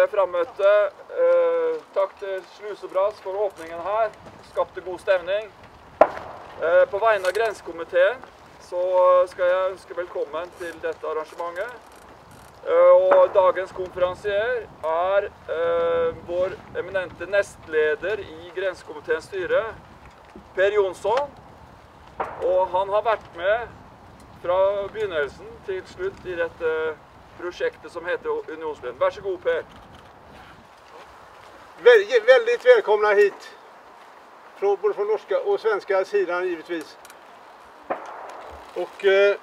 kjære alle frammøtte. Eh, eh takk til Slusebrass for åpningen her. Skapte god stemning. Eh, på vegne av grensekomiteen så skal jeg ønske velkommen til dette arrangementet. Eh, Og dagens konferansier er vår eminente nestleder i grensekomiteens styre, Per Jonsson. Og han har vært med fra begynnelsen til slutt i dette projektet som heter Unionsleden. Varsågod Per. Väldigt, välkomna hit. Från, både från norska och svenska sidan givetvis. Och eh,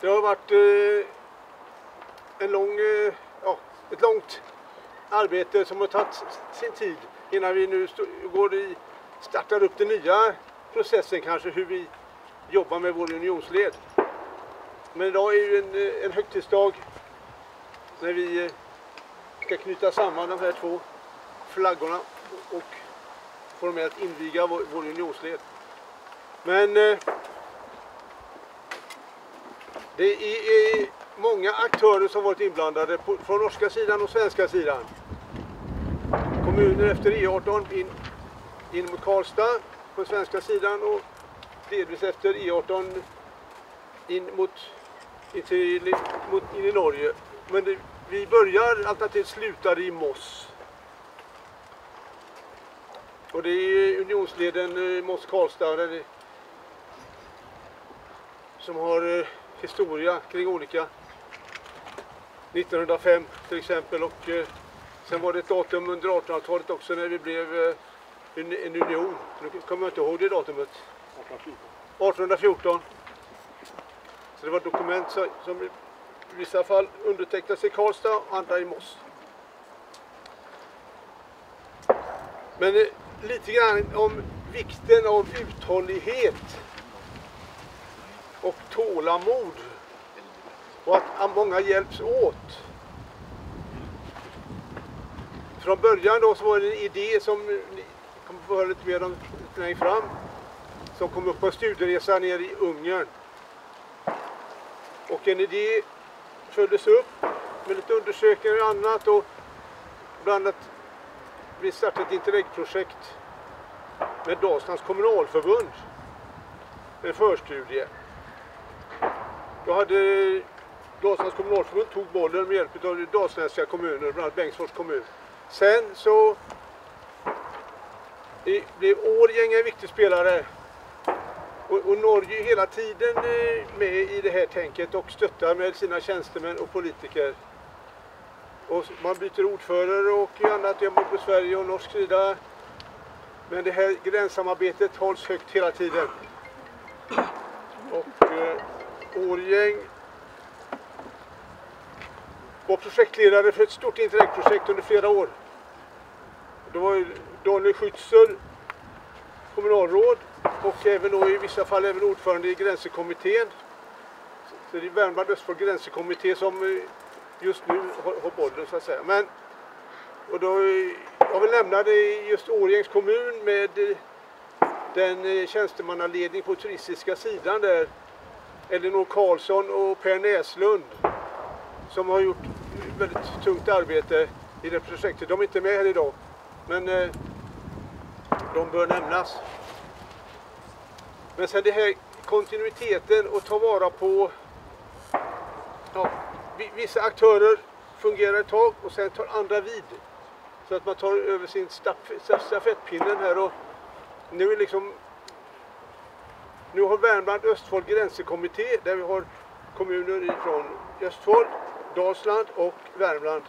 det har varit eh, en lång, eh, ja, ett långt arbete som har tagit sin tid innan vi nu går i, startar upp den nya processen kanske hur vi jobbar med vår unionsled. Men idag är ju en, eh, en högtidsdag när vi eh, ska knyta samman de här två flaggorna och formellt inviga vår, vår unionsled. Men eh, det är, är många aktörer som varit inblandade på, från norska sidan och svenska sidan. Kommuner efter E18 in, in mot Karlstad på svenska sidan och delvis efter E18 in mot in, till, mot, in i Norge. Men det, vi börjar alternativt slutar i Moss. Och det är Unionsleden eh, Moss-Karlstad där det- som har eh, historia kring olika 1905 till exempel och eh, sen var det ett datum under 1800-talet också när vi blev en, union. Nu kommer jag inte ihåg det datumet. 1814. Så det var dokument som, vissa fall undertecknas i Karlstad och andra i Moss. Men eh, lite grann om vikten av uthållighet och tålamod och att många hjälps åt. Från början då så var det en idé som ni kommer få höra lite mer om längre fram som kom upp på en studieresa nere i Ungern. Och en idé följdes upp med lite undersökningar och annat och bland annat vi startade ett interregprojekt med Dalslands kommunalförbund. En förstudie. Då hade Dalslands kommunalförbund tog bollen med hjälp av dalsländska kommuner, bland annat Bengtsfors kommun. Sen så blev Årjäng en viktig spelare och, och Norge är hela tiden eh, med i det här tänket och stöttar med sina tjänstemän och politiker. Och man byter ordförande och annat, jag på Sverige och norsk sida. Men det här gränssamarbetet hålls högt hela tiden. Och eh, Årjäng var projektledare för ett stort interregprojekt under flera år. Det var Daniel Schützer, kommunalråd och även då i vissa fall även ordförande i gränsekommittén. Så det är Värmland Östfold gränsekommitté som eh, just nu har, bollen så att säga. Men, och då, eh, jag vill nämna det just Årjängs kommun med eh, den tjänstemannaledning på turistiska sidan där. Elinor Karlsson och Per Näslund som har gjort väldigt tungt arbete i det projektet. De är inte med här idag men de bör nämnas. Men sen det här kontinuiteten och ta vara på ja, vissa aktörer fungerar ett tag och sen tar andra vid. Så att man tar över sin stafettpinnen här och nu är liksom nu har Värmland Östfold gränskommitté där vi har kommuner ifrån Östfold, Dalsland och Värmland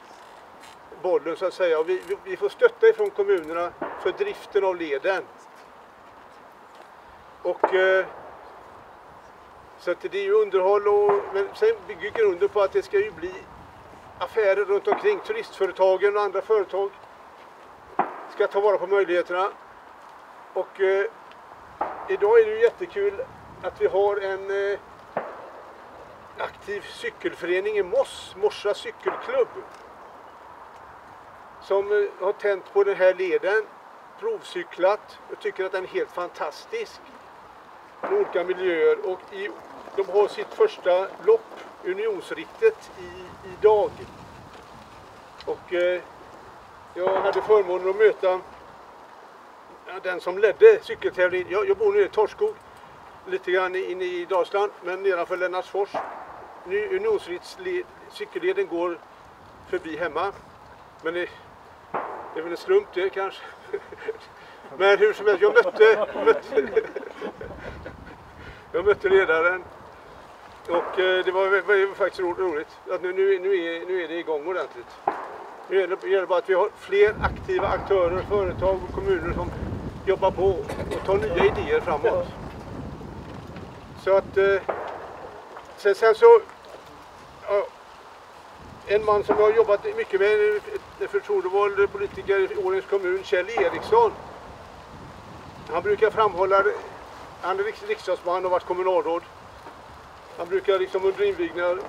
bollen så att säga. Och vi, vi får stötta ifrån kommunerna för driften av leden. Och eh, så att det är ju underhåll och men sen bygger grunden på att det ska ju bli affärer runt omkring. Turistföretagen och andra företag ska ta vara på möjligheterna. Och eh, idag är det ju jättekul att vi har en eh, aktiv cykelförening i Moss, Morsa cykelklubb. Som eh, har tänt på den här leden, provcyklat och tycker att den är helt fantastisk. Med olika miljöer och i, de har sitt första lopp, Unionsriktet, i, idag. Och eh, jag hade förmånen att möta den som ledde cykeltävlingen. Jag, jag bor nere i Torskog, lite grann inne i Dalsland, men nedanför Lennartsfors. Unionscykelleden går förbi hemma. Men det, det är väl en slump det kanske. Men hur som helst, jag mötte, mötte, jag mötte ledaren. Och eh, det var, var faktiskt roligt. Att nu, nu, nu, är, nu är det igång ordentligt. Nu gäller det bara att vi har fler aktiva aktörer, företag och kommuner som jobbar på och tar nya idéer framåt. Så att eh, sen, sen så ja, en man som jag har jobbat mycket med, en förtroendevald politiker i Årjängs kommun, Kjell Eriksson. Han brukar framhålla, han är riksdagsman och varit kommunalråd. Han brukar liksom under invigningar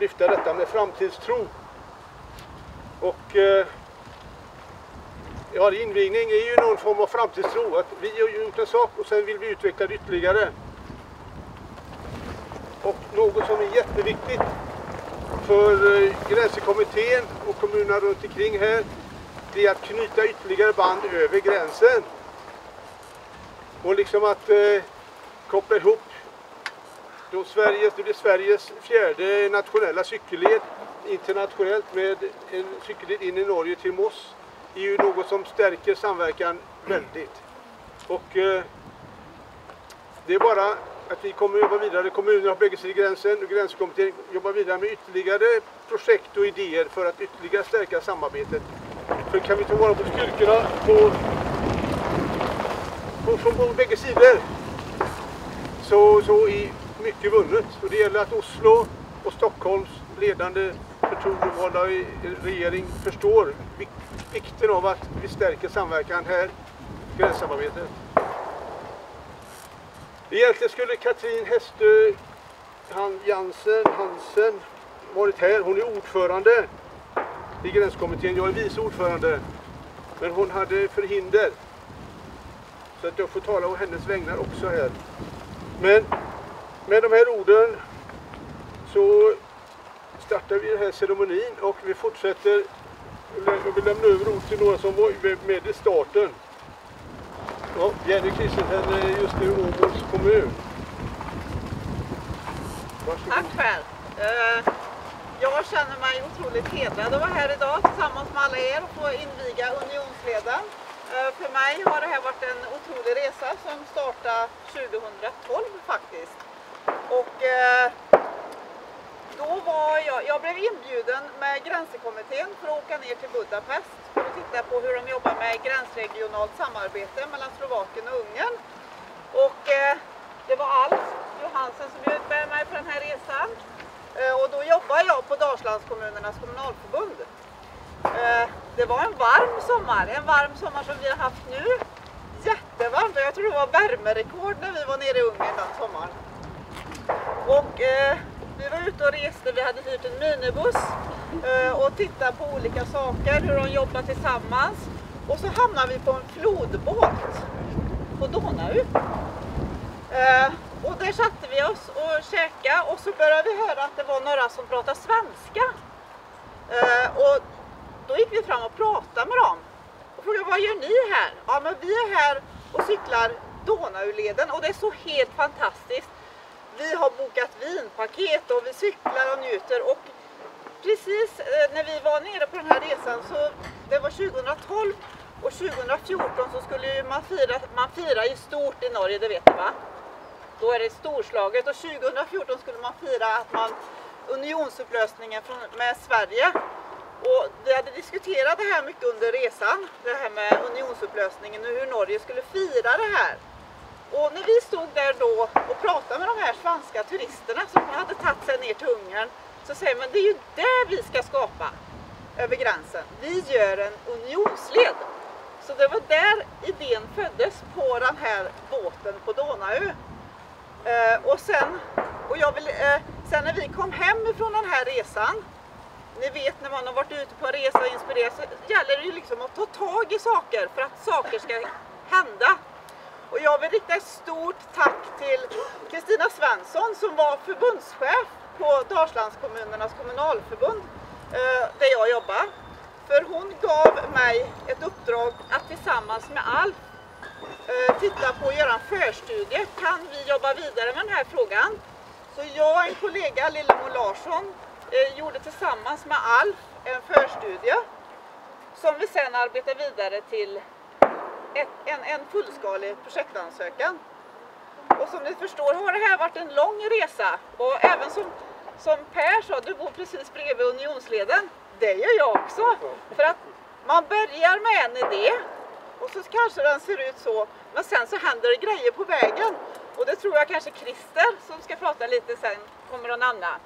lyfta detta med framtidstro. Och eh, ja, invigning är ju någon form av framtidstro. Att vi har gjort en sak och sen vill vi utveckla det ytterligare. Och något som är jätteviktigt för eh, Gränskommittén och kommunerna runt omkring här det är att knyta ytterligare band över gränsen. Och liksom att eh, koppla ihop då Sveriges, det blir Sveriges fjärde nationella cykelled internationellt med en cykelled in i Norge till Moss är ju något som stärker samverkan väldigt. Och eh, det är bara att vi kommer att jobba vidare. Kommunerna på bägge sidor gränsen och gränskommittén jobbar vidare med ytterligare projekt och idéer för att ytterligare stärka samarbetet. För kan vi ta vara på styrkorna på, på, från på bägge sidor så, så är mycket vunnet. Och det gäller att Oslo och Stockholms ledande förtroendevalda regering förstår vikten av att vi stärker samverkan här, gränssamarbetet. Egentligen skulle Katrin Hestö han, Jansen, Hansen varit här. Hon är ordförande i gränskommittén. Jag är vice ordförande. Men hon hade förhinder. Så att jag får tala å hennes vägnar också här. Men med de här orden så startar vi den här ceremonin och vi fortsätter. Jag vill lämna över ord till några som var med i starten. Ja, Jenny Kristensen är eh, just nu i Åmåls kommun. Varsågod. Tack själv. Eh, jag känner mig otroligt hedrad att vara här idag tillsammans med alla er och få inviga Unionsleden. Eh, för mig har det här varit en otrolig resa som startade 2012 faktiskt. Och eh, då var jag, jag blev inbjuden med Gränskommittén för att åka ner till Budapest för att titta på hur de jobbar med gränsregionalt samarbete mellan Slovakien och Ungern. Och eh, det var Alf Johansen som bjöd med mig på den här resan. Och då jobbar jag på Dalslandskommunernas kommunalförbund. Eh, det var en varm sommar, en varm sommar som vi har haft nu. Jättevarmt och jag tror det var värmerekord när vi var nere i Ungern den sommaren. Och eh, vi var ute och reste, vi hade hyrt en minibuss eh, och tittade på olika saker, hur de jobbar tillsammans. Och så hamnade vi på en flodbåt på Donau. Eh, och där satte vi oss och käkade och så började vi höra att det var några som pratade svenska. Eh, och då gick vi fram och pratade med dem och frågade vad gör ni här? Ja men vi är här och cyklar Donauleden och det är så helt fantastiskt vi har bokat vinpaket och vi cyklar och njuter och precis eh, när vi var nere på den här resan så det var 2012 och 2014 så skulle man fira, man firar ju stort i Norge, det vet ni va? Då är det storslaget och 2014 skulle man fira att man unionsupplösningen från, med Sverige och vi hade diskuterat det här mycket under resan, det här med unionsupplösningen och hur Norge skulle fira det här. Och när vi stod där då och pratade med de här svenska turisterna som hade tagit sig ner till Ungern så säger man det är ju det vi ska skapa över gränsen. Vi gör en unionsled. Så det var där idén föddes på den här båten på Donau. Eh, och sen, och jag vill, eh, sen när vi kom hem ifrån den här resan ni vet när man har varit ute på en resa och inspireras så gäller det ju liksom att ta tag i saker för att saker ska hända. Och jag vill rikta ett stort tack till Kristina Svensson som var förbundschef på Dalslandskommunernas kommunalförbund eh, där jag jobbar. För hon gav mig ett uppdrag att tillsammans med Alf eh, titta på att göra en förstudie. Kan vi jobba vidare med den här frågan? Så jag och en kollega, Lillemor Larsson, eh, gjorde tillsammans med Alf en förstudie som vi sedan arbetar vidare till ett, en, en fullskalig projektansökan. Och som ni förstår har det här varit en lång resa och även som, som Per sa, du bor precis bredvid Unionsleden. Det gör jag också. För att man börjar med en idé och så kanske den ser ut så, men sen så händer det grejer på vägen. Och det tror jag kanske Christer som ska prata lite sen kommer att nämna.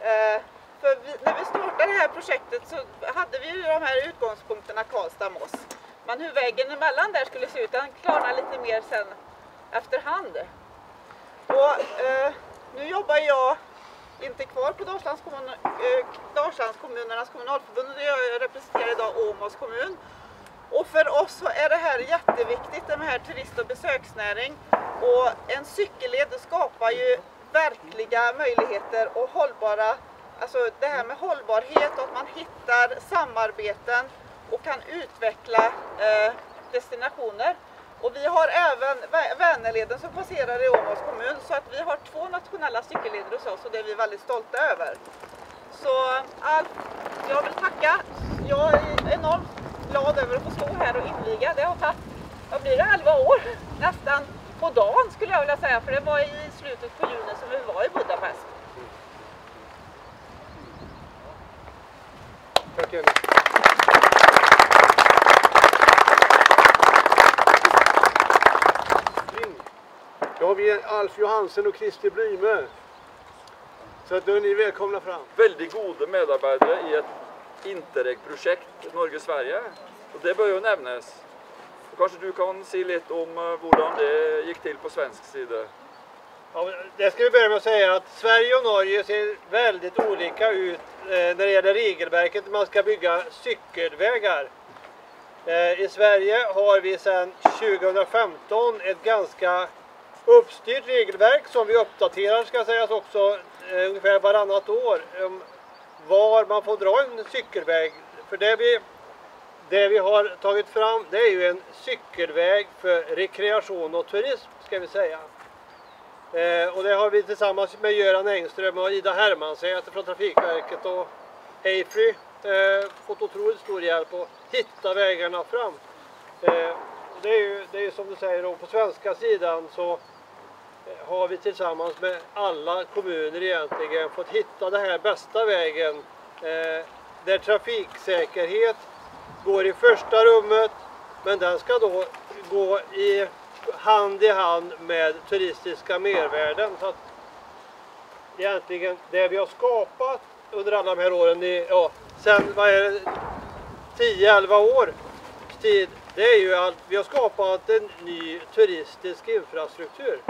Eh, för vi, när vi startade det här projektet så hade vi ju de här utgångspunkterna Karlstad-Moss. Men hur vägen emellan där skulle se ut, den klarnar lite mer sen efterhand. Och, eh, nu jobbar jag inte kvar på Dalslands, kommun, eh, Dalslandskommunernas kommunalförbund, jag representerar idag Åmåls kommun. Och för oss så är det här jätteviktigt, det här turist och besöksnäring. Och en cykelled skapar ju verkliga möjligheter och hållbara, alltså det här med hållbarhet och att man hittar samarbeten och kan utveckla eh, destinationer. Och vi har även Vänerleden som passerar i Åmåls kommun så att vi har två nationella cykelleder hos oss och det är vi väldigt stolta över. Så Alf, jag vill tacka. Jag är enormt glad över att få stå här och inviga. Det har tagit, vad blir det, 11 år nästan på dagen skulle jag vilja säga för det var i slutet på juni som vi var i Budapest. Tack Jenny. Då har vi Alf Johansen och Christer Bryme. Så att då är ni välkomna fram. Väldigt goda medarbetare i ett Interreg-projekt Norge-Sverige. Och det bör ju nämnas. Kanske du kan säga lite om eh, hur det gick till på svensk sida? Ja, eh, det ska vi börja med att säga att Sverige och Norge ser väldigt olika ut eh, när det gäller regelverket när man ska bygga cykelvägar. I Sverige har vi sedan 2015 ett ganska uppstyrt regelverk som vi uppdaterar ska sägas också ungefär varannat år var man får dra en cykelväg. För det vi, det vi har tagit fram det är ju en cykelväg för rekreation och turism ska vi säga. Eh, och det har vi tillsammans med Göran Engström och Ida Hermansäter från Trafikverket och Afry eh, fått otroligt stor hjälp att hitta vägarna fram. Eh, det är ju det är som du säger då, på svenska sidan så eh, har vi tillsammans med alla kommuner egentligen fått hitta den här bästa vägen eh, där trafiksäkerhet går i första rummet men den ska då gå i hand i hand med turistiska mervärden. Så att egentligen det vi har skapat under alla de här åren, i, ja, sen vad är det, 10-11 år tid, det är ju att vi har skapat en ny turistisk infrastruktur.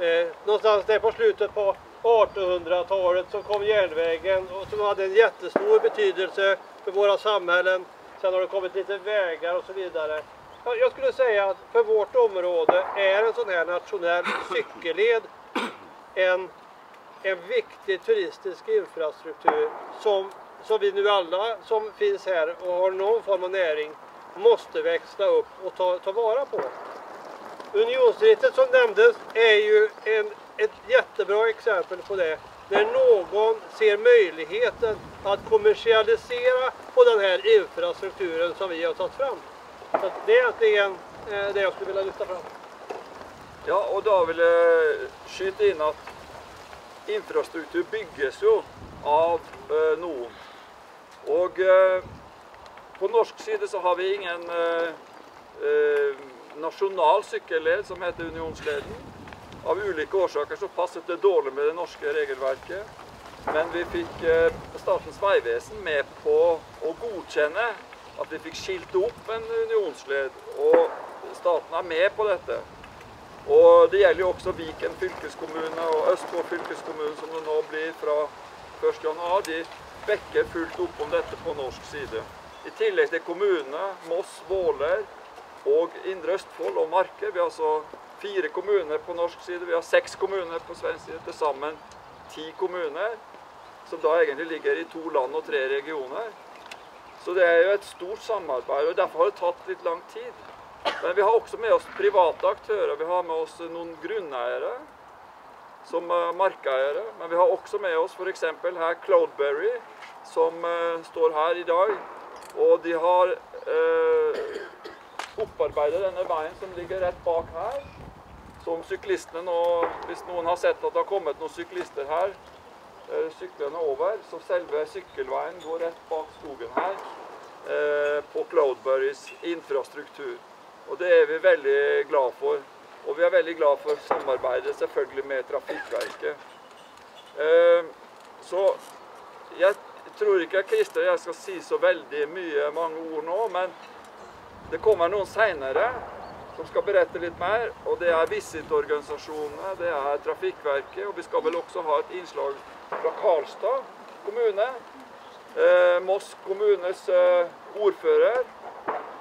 Eh, någonstans där på slutet på 1800-talet så kom järnvägen och som hade en jättestor betydelse för våra samhällen. Sen har det kommit lite vägar och så vidare. Jag skulle säga att för vårt område är en sån här nationell cykelled en, en viktig turistisk infrastruktur som, som vi nu alla som finns här och har någon form av näring måste växla upp och ta, ta vara på. Unionsrittet som nämndes är ju en, ett jättebra exempel på det. När någon ser möjligheten att kommersialisera på den här infrastrukturen som vi har tagit fram. Så det är egentligen eh, det jag skulle vilja lyfta fram. Ja, och då vill jag eh, skjuta in att infrastruktur byggs ju av eh, någon. Och eh, på norsk sida så har vi ingen eh, eh national cykelled som heter Unionsleden. Av olika orsaker så passade det dåligt med det norska regelverket. Men vi fick eh, Statens vegvesen med på att godkänna att vi fick skilt upp en unionsled och staten är med på detta. Och det gäller ju också Viken fylkeskommun och Östfold fylkeskommun som det nu blir från 1 januari. De bäcker fullt upp om detta på norsk sida. I tillägg till kommunerna, Moss, Våler och Indre Östfold och Marker. Vi har alltså fyra kommuner på norsk sida, vi har sex kommuner på svensk sida, tillsammans tio kommuner som då egentligen ligger i två land och tre regioner. Så det är ju ett stort samarbete och därför har det tagit lite lång tid. Men vi har också med oss privata aktörer. Vi har med oss noen grundägare som markeiere. markägare. Men vi har också med oss f.eks. exempel här Cloudberry som uh, står här idag. Och de har eh, uh, opparbeidet den här vägen som ligger rett bak här. Som syklistene nå, om någon har sett att det har kommit några cyklister här Eh, syklene over. över så själva cykelvägen går rett bak skogen här eh, på Cloudberries infrastruktur. Och det är vi väldigt glada för. Och vi är väldigt glada för samarbetet selvfølgelig med Trafikverket. Eh, så jag tror inte att Christer og jag ska säga så väldigt mye många ord nu, men det kommer någon senare som ska berätta lite mer Og det är visitorganisationerna, det är Trafikverket och vi ska väl också ha ett inslag från Karlstad kommun, eh, Moss kommunes eh, ordförande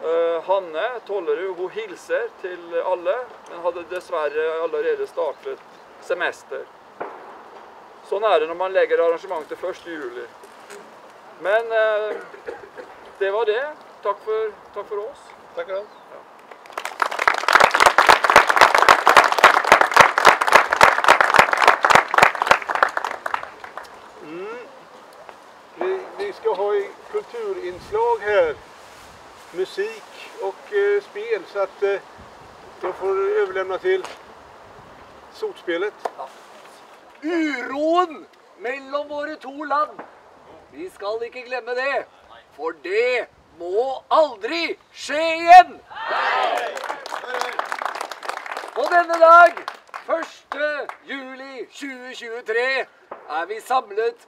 eh, Hanne Tollerud, hon hilser till alla men hade dessvärre allerede startat semester. Så är det när man lägger arrangemang till 1 juli. Men eh, det var det. Tack för, takk for oss. Tackar. Mm. Vi, vi ska ha kulturinslag här. Musik och eh, spel så att eh, jag får överlämna till sotspelet. Uroen mellom våre to land. Vi skal ikke glemme det, for det må aldri skje igjen. På denne dag, 1. juli 2023, er vi samlet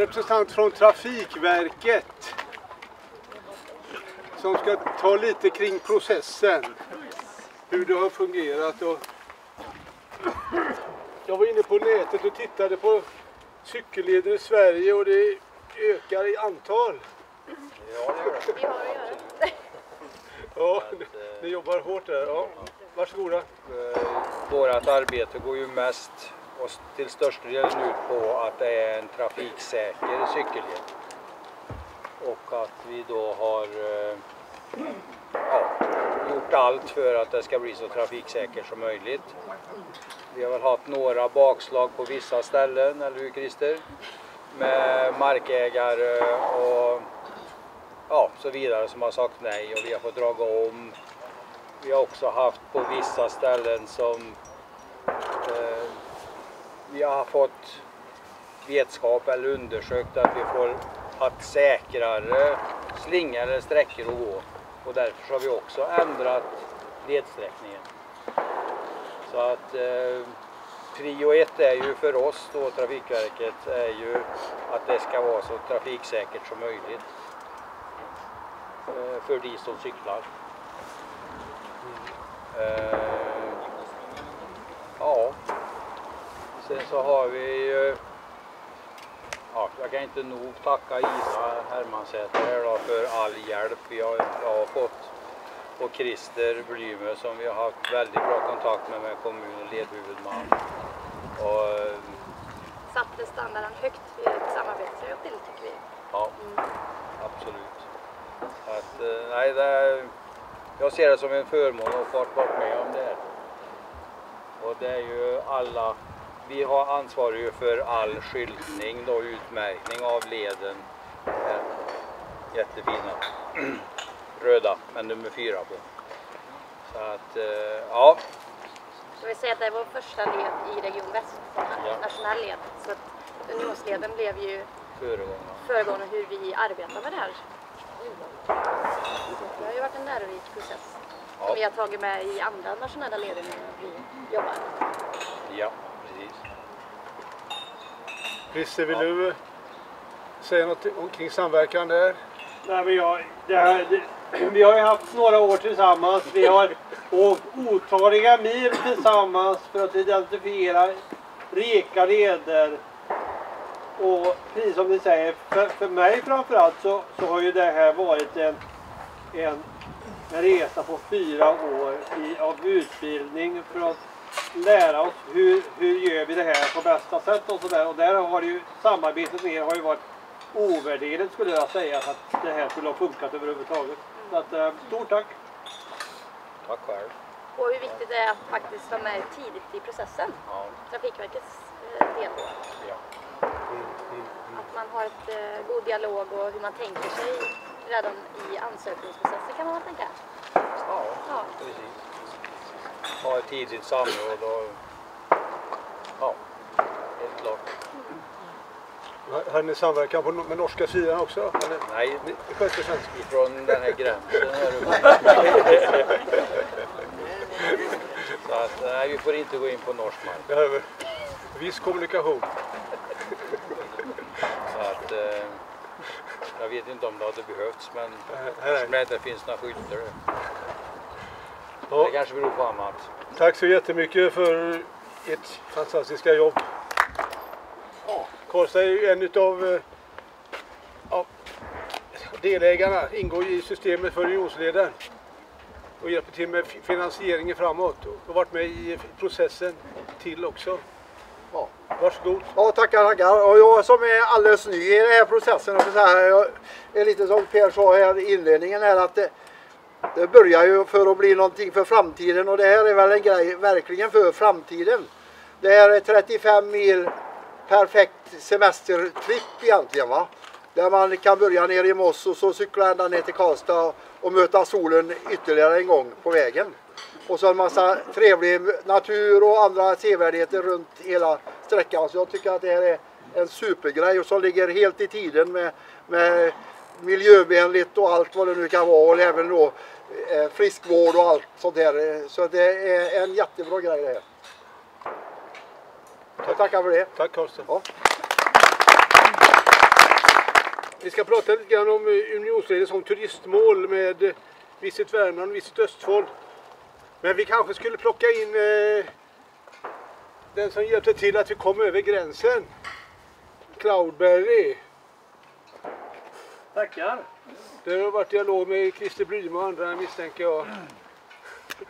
representant från Trafikverket som ska ta lite kring processen. Hur det har fungerat. Och jag var inne på nätet och tittade på cykelleder i Sverige och det ökar i antal. Ja, det gör det. Vi har att göra. Ja, ni jobbar hårt där. Ja. Varsågoda. Eh, Vårt arbete går ju mest och till största delen ut på att det är en trafiksäker cykelled. Och att vi då har eh, ja, gjort allt för att det ska bli så trafiksäkert som möjligt. Vi har väl haft några bakslag på vissa ställen, eller hur Christer? Med markägare och ja, så vidare som har sagt nej och vi har fått dra om. Vi har också haft på vissa ställen som vi har fått vetskap eller undersökt att vi får haft säkrare slingor eller sträckor att gå. Och därför har vi också ändrat ledsträckningen. Så att eh, prio ett är ju för oss då, Trafikverket, är ju att det ska vara så trafiksäkert som möjligt eh, för de som cyklar. Eh, ja, sen så har vi ju Ja, jag kan inte nog tacka Isa Hermansäter här då för all hjälp vi har, jag har fått. Och Christer Blymö som vi har haft väldigt bra kontakt med, med kommun och ledhuvudman. Och, eh, Satte standarden högt i ett samarbete till tycker vi. ja, absolut. Så Att, eh, nej, det jag ser det som en förmån att få varit med om det här. Och det är ju alla, vi har ansvar ju för all skyltning då, utmärkning av leden. Jättefina. Röda med nummer fyra på. Så att, eh, ja, Jag vill säga att det är vår första led i Region Väst, Ja. nationell led. Så att Unionsleden blev ju föregångare. hur vi arbetar med det här. Det har ju varit en lärorik process Ja. som vi har tagit med i andra nationella leder när vi jobbar. Ja, precis. Christer, vill du eh, säga något omkring samverkan där? Nej, men jag, det här, det, vi har ju haft några år tillsammans. Vi har åkt otaliga mil tillsammans för att identifiera rika leder. Och precis som ni säger, för, för mig framförallt så, så har ju det här varit en, en, en resa på fyra år i, av utbildning för att lära oss hur, hur gör vi det här på bästa sätt och sådär. Och där har ju samarbetet med er har ju varit ovärderligt skulle jag säga för att det här skulle ha funkat överhuvudtaget. Så att, eh, stort tack! Tack själv. Och hur viktigt det är att faktiskt vara med tidigt i processen. Ja, Trafikverkets eh, del då. ja. Att man har ett eh, god dialog och hur man tänker sig redan i ansökningsprocessen kan man väl tänka. ja Ja. precis. Ha ett tidigt samråd och ja, helt klart. Har- Har ni samverkan på, med norska sidan också? Eller? Nej, Ni sköter svenska? ifrån den här gränsen uppe. Så att nej, vi får inte gå in på norsk mark. Det är viss kommunikation. Så att eh, jag vet inte om det hade behövts men är eftersom det inte finns några skyltar. Ja, Det kanske beror på annat. tack så jättemycket för ert fantastiska jobb. Karlstad är ju en utav ja, delägarna, ingår i systemet för Unionsleden och hjälper till med fi- finansieringen framåt och varit med i processen till också. Ja. Varsågod. Ja, tackar, tackar. Och jag som är alldeles ny i den här processen, och så här, jag är lite som Per sa här i inledningen här att det, det börjar ju för att bli någonting för framtiden och det här är väl en grej verkligen för framtiden. Det här är 35 mil perfekt semestertripp egentligen va. Där man kan börja ner i Moss och så cykla ända ner till Karlstad och möta solen ytterligare en gång på vägen. Och så en massa trevlig natur och andra sevärdheter runt hela sträckan. Så jag tycker att det här är en supergrej och som ligger helt i tiden med, med miljövänligt och allt vad det nu kan vara och även då friskvård och allt sånt där. Så det är en jättebra grej det här. Jag tackar för det. Tack Karlstad. Ja. Vi ska prata lite grann om eh, Unionsleden som turistmål med eh, Visit Värmland och Visit Östfold. Men vi kanske skulle plocka in eh, den som hjälpte till att vi kom över gränsen. Cloudberry. Tackar. Det har varit dialog med Christer Blyme och andra misstänker jag.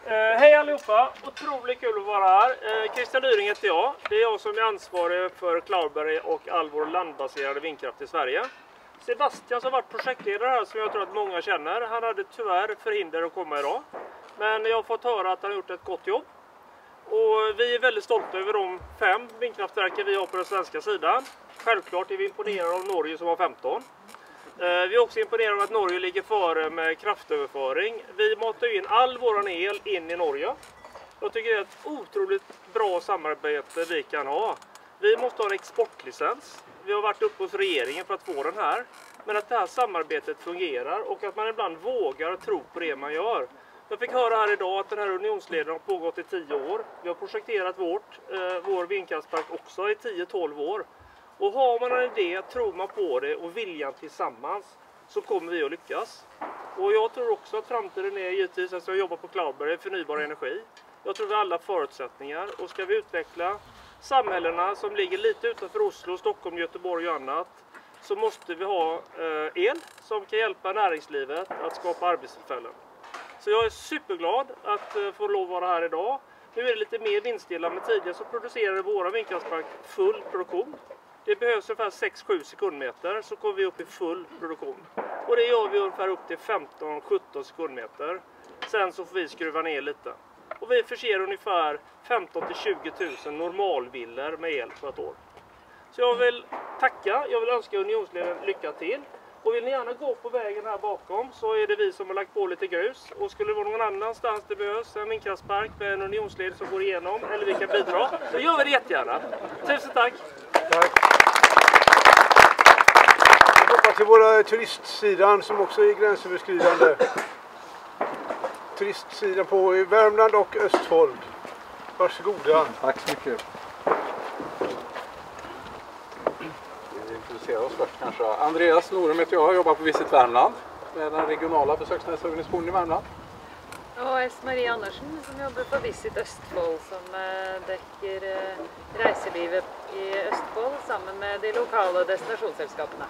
Eh, hej allihopa! Otroligt kul att vara här. Eh, Christian Dyring heter jag. Det är jag som är ansvarig för Cloudberry och all vår landbaserade vindkraft i Sverige. Sebastian som varit projektledare här som jag tror att många känner. Han hade tyvärr förhinder att komma idag. Men jag har fått höra att han har gjort ett gott jobb. Och vi är väldigt stolta över de fem vindkraftverken vi har på den svenska sidan. Självklart är vi imponerade av Norge som har 15. Eh, vi är också imponerade av att Norge ligger före med kraftöverföring. Vi matar in all vår el in i Norge. Jag tycker det är ett otroligt bra samarbete vi kan ha. Vi måste ha en exportlicens. Vi har varit uppe hos regeringen för att få den här. Men att det här samarbetet fungerar och att man ibland vågar tro på det man gör. Jag fick höra här idag att den här unionsleden har pågått i 10 år. Vi har projekterat vårt, eh, vår vindkraftspark också i 10-12 år. Och har man en idé, tror man på det och viljan tillsammans så kommer vi att lyckas. Och jag tror också att framtiden är givetvis, alltså jag jobbar på Cloudberry, förnybar energi. Jag tror vi har alla förutsättningar och ska vi utveckla samhällena som ligger lite utanför Oslo, Stockholm, Göteborg och annat så måste vi ha eh, el som kan hjälpa näringslivet att skapa arbetstillfällen. Så jag är superglad att eh, få lov att vara här idag. Nu är det lite mer vindstilla, men tidigare så producerade våra vindkraftspark full produktion. Det behövs ungefär 6-7 sekundmeter så kommer vi upp i full produktion. Och det gör vi ungefär upp till 15-17 sekundmeter. Sen så får vi skruva ner lite. Och vi förser ungefär 15 20 000 normalvillor med el på ett år. Så jag vill tacka, jag vill önska Unionsleden lycka till. Och vill ni gärna gå på vägen här bakom så är det vi som har lagt på lite grus. Och skulle det vara någon annanstans det behövs en vindkraftspark med en unionsled som går igenom eller vi kan bidra så gör vi det jättegärna. Tusen tack! tack till våra turistsidan som också är gränsöverskridande. Turistsidan på Värmland och Östfold. Varsågoda. Tack så mycket. Vi introducerar oss först kanske. Andreas Norum heter jag, jobbar på Visit Värmland med den regionala besöksnäringsorganisationen i Värmland. Og Else-Marie Andersen, som jobber for Visit Østfold, som eh, dekker eh, reiselivet i Østfold sammen med de lokale destinasjonsselskapene.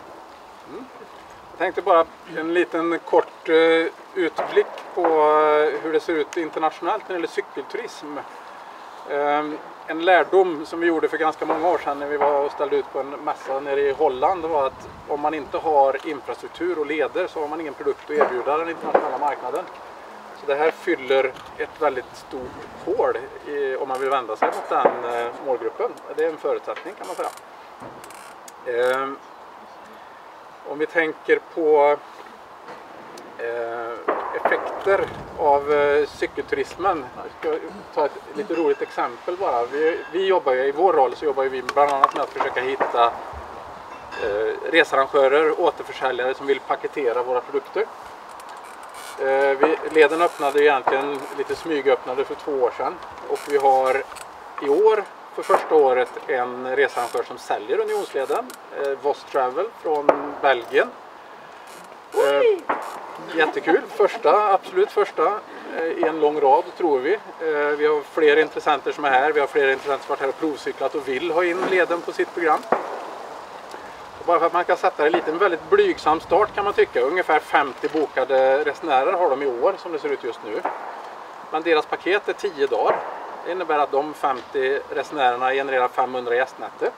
Jag tänkte bara en liten kort eh, utblick på eh, hur det ser ut internationellt när det gäller cykelturism. Ehm, en lärdom som vi gjorde för ganska många år sedan när vi var och ställde ut på en mässa nere i Holland var att om man inte har infrastruktur och leder så har man ingen produkt att erbjuda den internationella marknaden. Så det här fyller ett väldigt stort hål i, om man vill vända sig mot den eh, målgruppen. Det är en förutsättning kan man säga. Ehm, om vi tänker på eh, effekter av eh, cykelturismen. Jag ska ta ett lite roligt exempel bara. Vi, vi jobbar ju, I vår roll så jobbar vi bland annat med att försöka hitta eh, researrangörer, återförsäljare som vill paketera våra produkter. Eh, vi, leden öppnade egentligen lite smygöppnade för två år sedan och vi har i år för första året en researrangör som säljer Unionsleden, eh, Voss Travel från Belgien. Eh, jättekul, första, absolut första eh, i en lång rad tror vi. Eh, vi har fler intressenter som är här, vi har fler intressenter som varit här och provcyklat och vill ha in leden på sitt program. Och bara för att man kan sätta det lite, en väldigt blygsam start kan man tycka. Ungefär 50 bokade resenärer har de i år som det ser ut just nu. Men deras paket är 10 dagar. Det innebär att de 50 resenärerna genererar 500 gästnätter.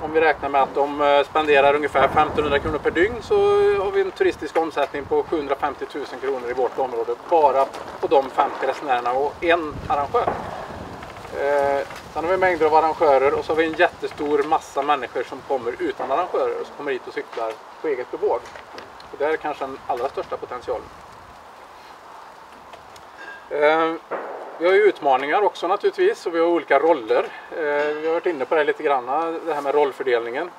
Om vi räknar med att de eh, spenderar ungefär 1500 kronor per dygn så har vi en turistisk omsättning på 750 000 kronor i vårt område bara på de 50 resenärerna och en arrangör. Eh, sen har vi mängder av arrangörer och så har vi en jättestor massa människor som kommer utan arrangörer och som kommer hit och cyklar på eget bevåg. Och det är kanske den allra största potentialen. Eh, vi har ju utmaningar också naturligtvis och vi har olika roller. Eh, vi har varit inne på det lite grann, det här med rollfördelningen.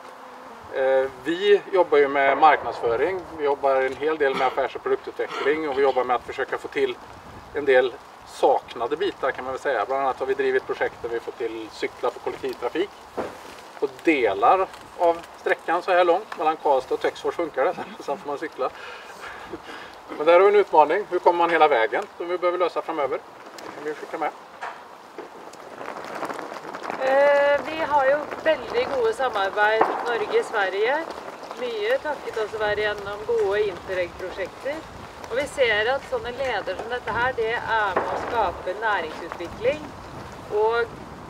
Eh, vi jobbar ju med marknadsföring, vi jobbar en hel del med affärs och produktutveckling och vi jobbar med att försöka få till en del saknade bitar kan man väl säga. Bland annat har vi drivit projekt där vi får till cyklar för kollektivtrafik. På delar av sträckan så här långt, mellan Karlstad och Töcksfors funkar det, sen får man cykla. Men där har vi en utmaning, hur kommer man hela vägen som vi behöver lösa framöver. Det kan vi skicka med. Eh, Vi har ju väldigt goda samarbete Norge-Sverige. Mye takket også være gjennom gode Interreg-prosjekter. Og vi ser att sånne ledare som dette her, det er med å skape næringsutvikling. Og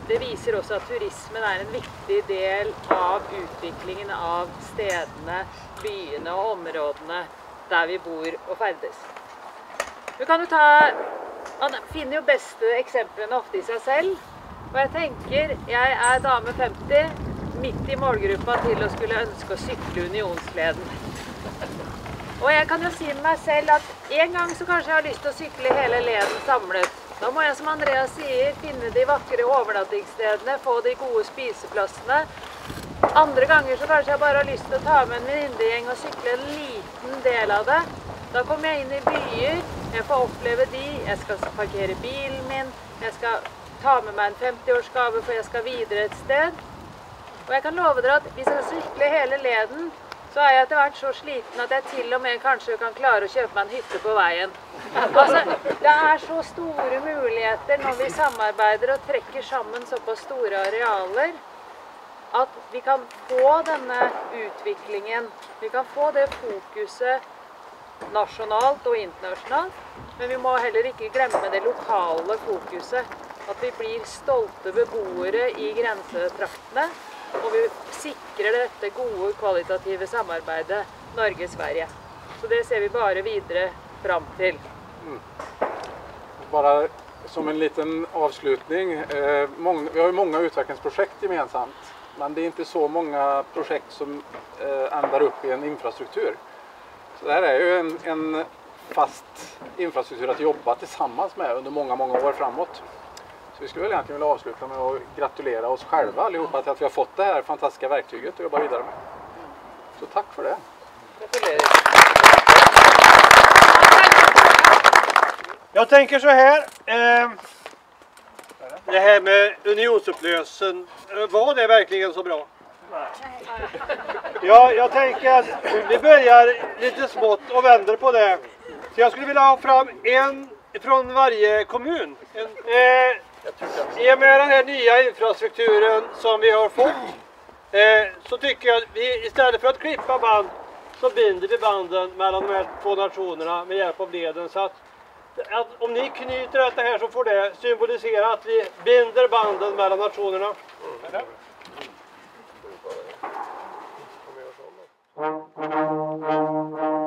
det visar också att turismen är en viktig del av utvecklingen av städerna, byarna och områdena där vi bor och färdas. Du kan jo ta man finner jo beste eksemplene ofte i seg selv. Og jeg tenker, jeg er dame 50, midt i målgruppa til å skulle ønske å sykle Unionsleden. Og jeg kan jo si med meg selv at en gang så kanskje jeg har lyst til å sykle hele leden samlet. Da må jeg, som Andreas sier, finne de vakre overnattingsstedene, få de gode spiseplassene. Andre ganger så kanskje jeg bare har lyst til å ta med en venninnegjeng og sykle en liten del av det. Da kommer jeg inn i byer, jeg får oppleve de, jeg skal parkere bilen min, jeg skal ta med meg en 50-årsgave for jeg skal videre et sted. Og jeg kan love dere at hvis jeg skal sykle hele leden, så er jeg etter hvert så sliten at jeg til og med kanskje kan klare å kjøpe meg en hytte på veien. Altså, det er så store muligheter når vi samarbeider og trekker sammen såpass store arealer, at vi kan få denne utviklingen. Vi kan få det fokuset nasjonalt og internasjonalt. Men vi må heller ikke glemme det lokale fokuset. At vi blir stolte beboere i grensetraktene. Og vi sikrer dette gode kvalitative samarbeidet Norge-Sverige. Så det ser vi bare videre fram til. Mm. Bara som en liten avslutning. Eh, många, vi har ju många utvecklingsprojekt gemensamt. Men det är inte så många projekt som eh, ändar upp i en infrastruktur. Det här är ju en, en fast infrastruktur att jobba tillsammans med under många, många år framåt. Så vi skulle väl egentligen vilja avsluta med att gratulera oss själva allihopa till att vi har fått det här fantastiska verktyget att jobba vidare med. Så tack för det. Jag tänker så här. Eh, det här med unionsupplösen, eh, var det verkligen så bra? Ja, jag tänker att vi börjar lite smått och vänder på det. Så jag skulle vilja ha fram en från varje kommun. En, eh, I och med den här nya infrastrukturen som vi har fått eh, så tycker jag att vi istället för att klippa band så binder vi banden mellan de här två nationerna med hjälp av leden. Så att, att om ni knyter detta här så får det symbolisera att vi binder banden mellan nationerna. Eller? Thank you.